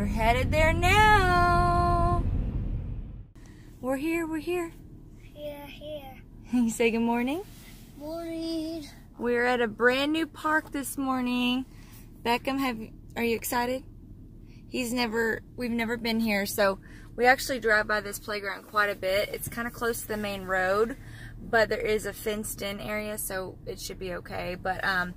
We're headed there now. We're here, we're here. Here, here. You say good morning? Morning. We're at a brand new park this morning. Beckham, have are you excited? He's never, we've never been here, so we actually drive by this playground quite a bit. It's kind of close to the main road, but there is a fenced in area, so it should be okay. But um,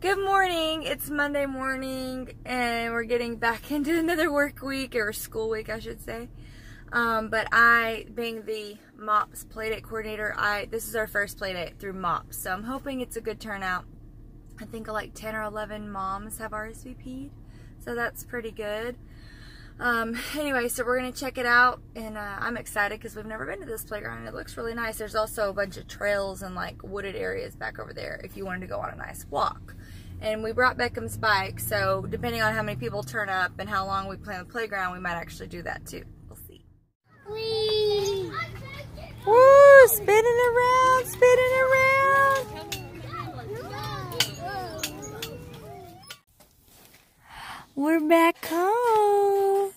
good morning. It's Monday morning, and we're getting back into another work week, or school week, I should say. Um, but I, being the MOPS Playdate coordinator, I this is our first Playdate through MOPS, so I'm hoping it's a good turnout. I think like 10 or 11 moms have RSVP'd, so that's pretty good. Um, anyway, so we're going to check it out, and uh, I'm excited because we've never been to this playground, it looks really nice. There's also a bunch of trails and like wooded areas back over there if you wanted to go on a nice walk. And we brought Beckham's bike, so depending on how many people turn up and how long we play on the playground, we might actually do that too. We'll see. Whee! Woo! Spinning around, spinning around. We're back home.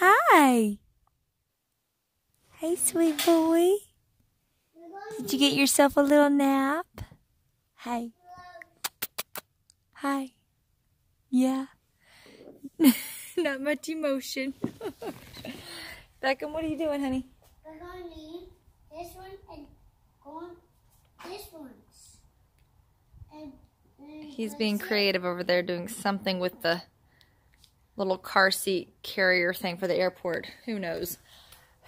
Hi. Hey, sweet boy. Did you get yourself a little nap? Hi. Hi. Yeah. Not much emotion. Beckham, what are you doing, honey? We're going to this one and going this one's. And then He's being creative over there doing something with the little car seat carrier thing for the airport. Who knows?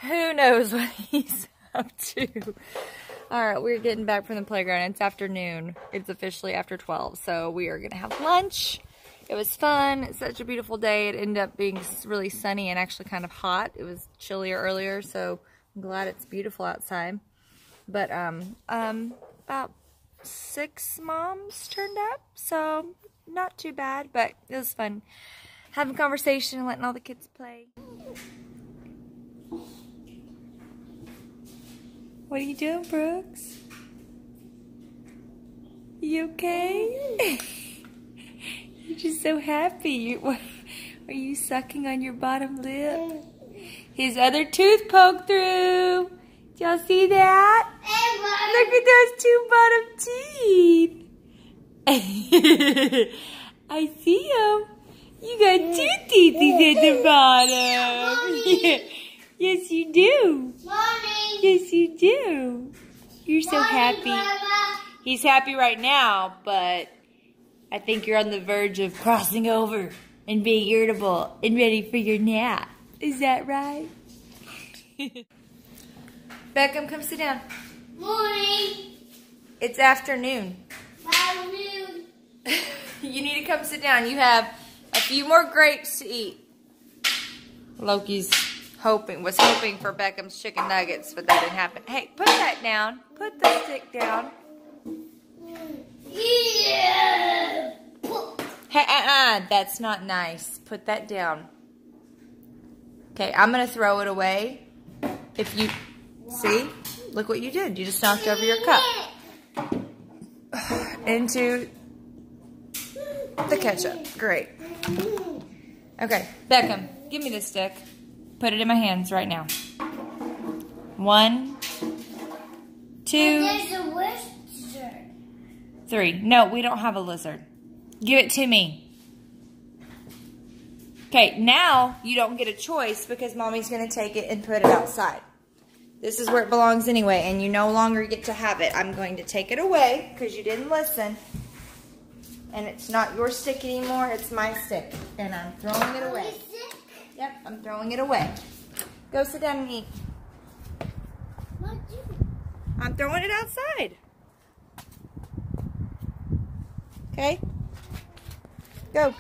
Who knows what he's up to? All right, we're getting back from the playground. It's afternoon. It's officially after 12, so we are going to have lunch. It was fun. It's such a beautiful day. It ended up being really sunny and actually kind of hot. It was chillier earlier, so I'm glad it's beautiful outside. But um, um, about six moms turned up, so not too bad, but it was fun. Having conversation and letting all the kids play. What are you doing, Brooks? You okay? You're just so happy. You, are you sucking on your bottom lip? His other tooth poked through. Y'all see that? Look at those two bottom teeth. I see them. You got two teeth at the bottom. Mommy. yes, you do. Morning. Yes, you do. You're so happy. He's happy right now, but I think you're on the verge of crossing over and being irritable and ready for your nap. Is that right? Beckham, come sit down. Morning. It's afternoon. Afternoon. you need to come sit down. You have a few more grapes to eat. Loki's hoping was hoping for Beckham's chicken nuggets, but that didn't happen. Hey, put that down. Put the stick down. Yeah. Hey, uh-uh, that's not nice. Put that down. Okay, I'm gonna throw it away. If you see, look what you did. You just knocked over your cup into the ketchup. Great. Okay, Beckham, give me the stick. Put it in my hands right now. One, two, There's a wizard. three. No, we don't have a lizard. Give it to me. Okay, now you don't get a choice because mommy's going to take it and put it outside. This is where it belongs anyway, and you no longer get to have it. I'm going to take it away because you didn't listen. And it's not your stick anymore, it's my stick. And I'm throwing it away. Yep, I'm throwing it away. Go sit down and eat. I'm throwing it outside. Okay? Go.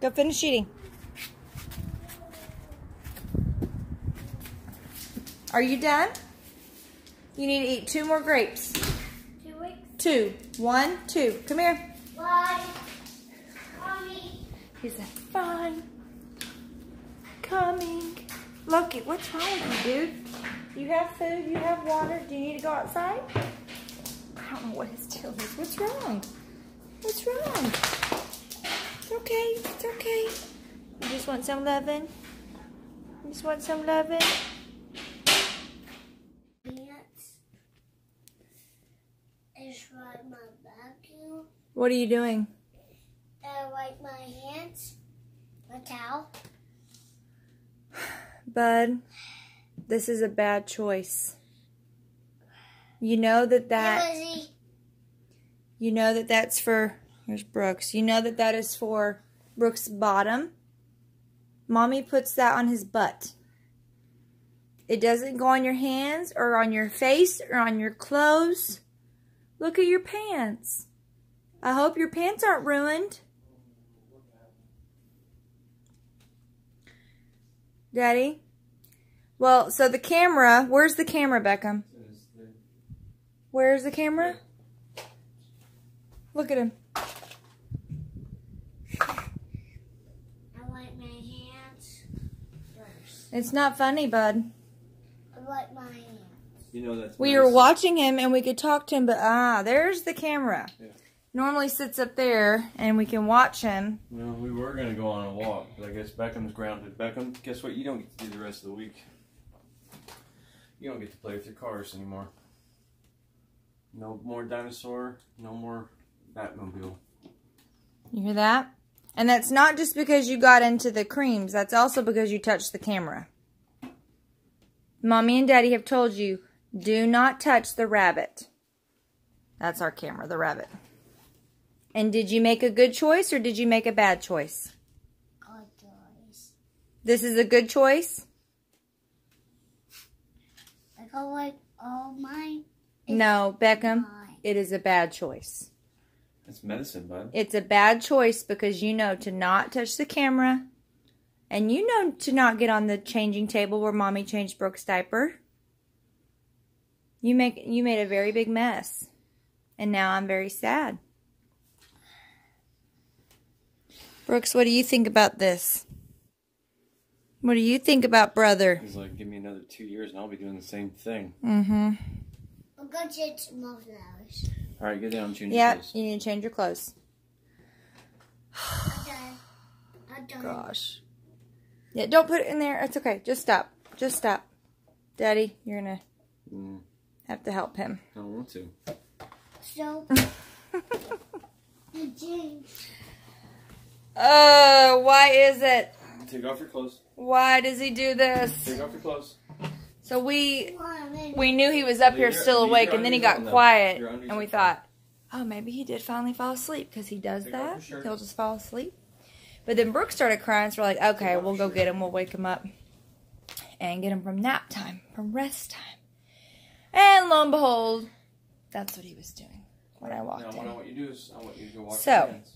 Go finish eating. Are you done? You need to eat two more grapes. Two weeks. Two. One, two. Come here. Bye. Mommy. He said, fine. Coming. Loki, what's wrong with you, dude? You have food, you have water. Do you need to go outside? I don't know what his deal is. What's wrong? What's wrong? It's okay. It's okay. You just want some loving? You just want some loving? Pants. Is wipe my vacuum. What are you doing? I wipe my hands. A towel. Bud, this is a bad choice. You know that that Hey, you know that that's for here's Brooks. You know that that is for Brooks' bottom. Mommy puts that on his butt. It doesn't go on your hands or on your face or on your clothes. Look at your pants. I hope your pants aren't ruined. Daddy? Well, so the camera, where's the camera, Beckham? Where's the camera? Look at him. I wipe my hands first. It's not funny, bud. I wipe my hands. You know that's We nice. were watching him and we could talk to him, but ah, there's the camera. Yeah. Normally sits up there and we can watch him. Well, we were gonna go on a walk, but I guess Beckham's grounded. Beckham, guess what? You don't get to do the rest of the week. You don't get to play with your cars anymore. No more dinosaur. No more Batmobile. You hear that? And that's not just because you got into the creams, that's also because you touched the camera. Mommy and Daddy have told you, do not touch the rabbit. That's our camera, the rabbit. And did you make a good choice or did you make a bad choice? Good choice. This is a good choice? I go like all mine. No, Beckham, Mine. it is a bad choice. It's medicine, bud. It's a bad choice because you know to not touch the camera and you know to not get on the changing table where mommy changed Brooks' diaper. You make you made a very big mess. And now I'm very sad. Brooks, what do you think about this? What do you think about brother? He's like, give me another two years and I'll be doing the same thing. Mm-hmm. I'll go get some more flowers. All right, get down, Junior. Yeah, please. you need to change your clothes. I'm done. I'm done. Gosh. Yeah, don't put it in there. It's okay. Just stop. Just stop. Daddy, you're gonna Mm, have to help him. I don't want to. So, the jeans. Uh, why is it? Take off your clothes. Why does he do this? Take off your clothes. So we we knew he was up here still awake, and then he got quiet, and we thought, oh, maybe he did finally fall asleep because he does Take off your that. He'll just fall asleep. But then Brooks started crying, so we're like, okay, we'll go get him. We'll wake him up and get him from nap time, from rest time. And lo and behold, that's what he was doing when I Now, walked what in. I want you to do is, I want you to go wash So, your hands.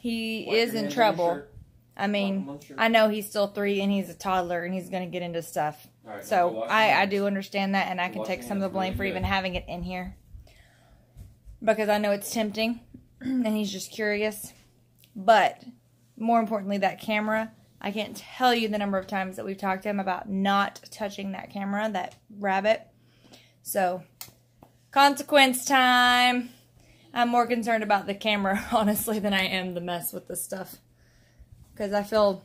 He is in hands on your trouble. shirt. I mean, Wipe them on the shirt. I know he's still three and he's a toddler and he's going to get into stuff. Right, So I, I do understand that and I can take some of the blame really for even having it in here. Because I know it's tempting and he's just curious. But more importantly, that camera, I can't tell you the number of times that we've talked to him about not touching that camera, that rabbit. So, consequence time. I'm more concerned about the camera, honestly, than I am the mess with this stuff. Because I feel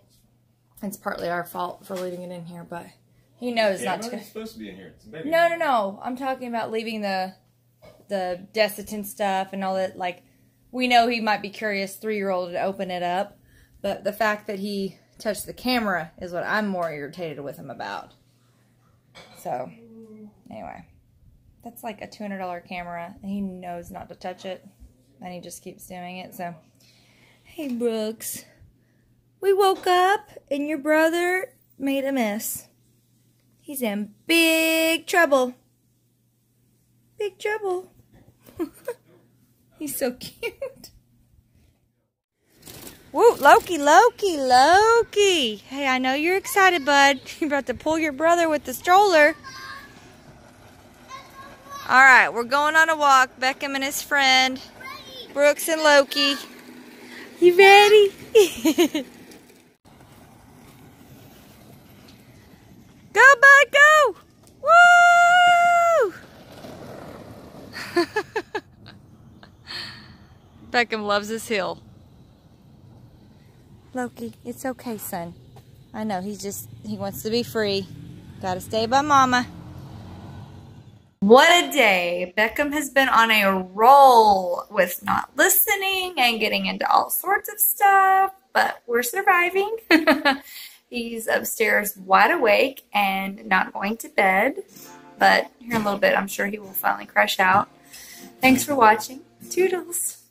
it's partly our fault for leaving it in here, but he knows Yeah, not to. it's supposed to be in here. It's a baby. No, no, no. I'm talking about leaving the the Desitin stuff and all that. Like, we know he might be curious, three year old, to open it up, but the fact that he touched the camera is what I'm more irritated with him about. So, anyway, that's like a two hundred dollar camera, and he knows not to touch it, and he just keeps doing it. So, hey, Brooks, we woke up, and your brother made a mess. He's in big trouble. Big trouble. He's so cute. Woo, Loki, Loki, Loki. Hey, I know you're excited, bud. You're about to pull your brother with the stroller. All right, we're going on a walk. Beckham and his friend, Brooks and Loki. You ready? Go, bud, go! Woo! Beckham loves this hill. Loki, it's okay, son. I know, he's just, he wants to be free. Gotta stay by mama. What a day. Beckham has been on a roll with not listening and getting into all sorts of stuff, but we're surviving. He's upstairs wide awake and not going to bed, but here in a little bit, I'm sure he will finally crash out. Thanks for watching. Toodles.